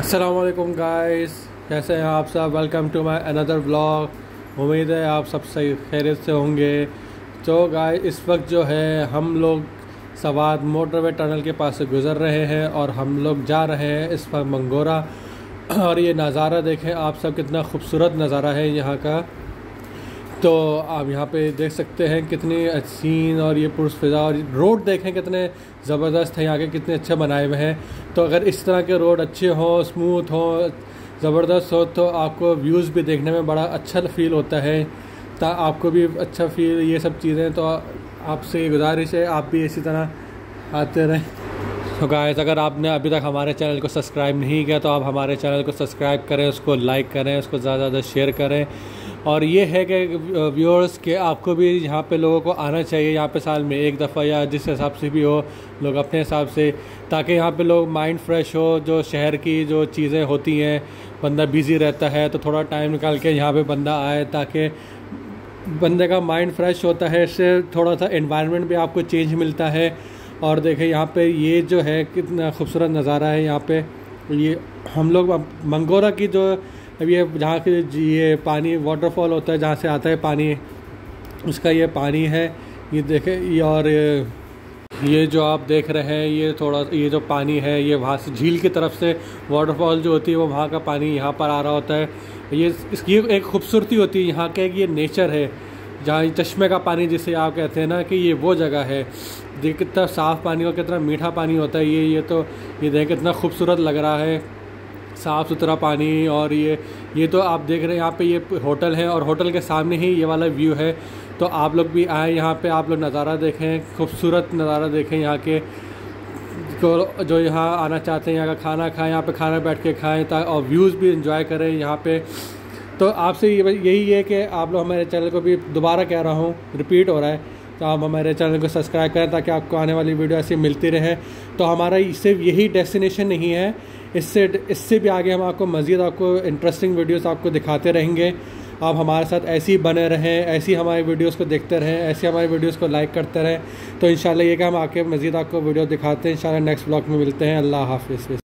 असलकुम गाइस कैसे हैं आप सब? Welcome to my another vlog उम्मीद है आप सब सही खैरियत से होंगे। तो गाय इस वक्त जो है, हम लोग सवाद मोटरवे टनल के पास से गुज़र रहे हैं और हम लोग जा रहे हैं इस पर मंगोरा। और ये नज़ारा देखें आप सब कितना खूबसूरत नज़ारा है यहाँ का। तो आप यहाँ पे देख सकते हैं कितनी सीन और ये पुरुष फिज़ा और रोड देखें कितने ज़बरदस्त हैं यहाँ के कितने अच्छे बनाए हुए हैं। तो अगर इस तरह के रोड अच्छे हों स्मूथ हों, ज़बरदस्त हो तो आपको व्यूज़ भी देखने में बड़ा अच्छा फील होता है। ता आपको भी अच्छा फील ये सब चीज़ें तो आपसे गुजारिश है, आप भी इसी तरह आते रहें। तो गाइस अगर आपने अभी तक हमारे चैनल को सब्सक्राइब नहीं किया तो आप हमारे चैनल को सब्सक्राइब करें, उसको लाइक करें, उसको ज़्यादा ज़्यादा शेयर करें। और ये है कि व्यूअर्स के आपको भी यहाँ पे लोगों को आना चाहिए यहाँ पे साल में एक दफ़ा या जिस हिसाब से भी हो, लोग अपने हिसाब से, ताकि यहाँ पे लोग माइंड फ्रेश हो, जो शहर की जो चीज़ें होती हैं, बंदा बिज़ी रहता है तो थोड़ा टाइम निकाल के यहाँ पे बंदा आए, ताकि बंदे का माइंड फ्रेश होता है, इससे थोड़ा सा इन्वायरमेंट भी आपको चेंज मिलता है। और देखें, यहाँ पे ये जो है, कितना खूबसूरत नज़ारा है यहाँ पे। ये हम लोग मंगोरा की जो अब ये जहाँ के ये पानी वाटरफॉल होता है, जहाँ से आता है पानी, उसका ये पानी है, ये देखें, ये और ये जो आप देख रहे हैं, ये थोड़ा, ये जो पानी है, ये वहाँ से झील की तरफ़ से वाटरफॉल जो होती है, वो वहाँ का पानी यहाँ पर आ रहा होता है। ये इसकी एक खूबसूरती होती है, यहाँ का ये नेचर है, जहाँ चश्मे का पानी जिसे आप कहते हैं ना कि ये वो जगह है। देख कितना साफ़ पानी और कितना मीठा पानी होता है ये ये तो ये देख कितना खूबसूरत लग रहा है। साफ़ सुथरा पानी और ये ये तो आप देख रहे हैं, यहाँ पे ये होटल है और होटल के सामने ही ये वाला व्यू है। तो आप लोग भी आए यहाँ पे, आप लोग नज़ारा देखें, खूबसूरत नज़ारा देखें यहाँ के। को जो यहाँ आना चाहते हैं, यहाँ का खाना खाएँ, यहाँ पे खाना बैठ के खाएँ और व्यूज़ भी इंजॉय करें यहाँ पे। तो आपसे यही है कि आप लोग हमारे चैनल को भी दोबारा कह रहा हूँ रिपीट हो रहा है। तो आप हमारे चैनल को सब्सक्राइब करें ताकि आपको आने वाली वीडियो ऐसी मिलती रहे। तो हमारा सिर्फ़ यही डेस्टिनेशन नहीं है इससे इससे भी आगे हम आपको मज़ीद, आपको इंटरेस्टिंग वीडियोस आपको दिखाते रहेंगे। आप हमारे साथ ऐसे ही बने रहें, ऐसी हमारी वीडियोस को देखते रहें, ऐसी हमारी वीडियोस को लाइक करते रहें। तो इन ये कि हम आके मज़ीद आपको वीडियो दिखाते हैं। इन नेक्स्ट ब्लॉग में मिलते हैं। अल्लाह हाफिज़।